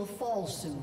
will fall soon.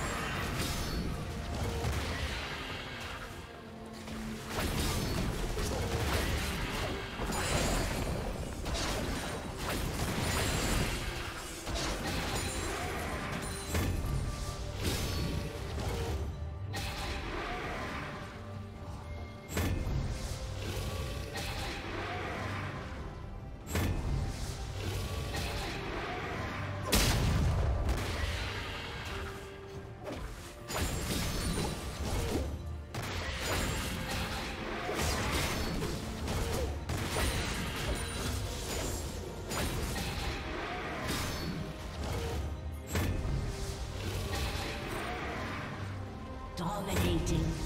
Dominating.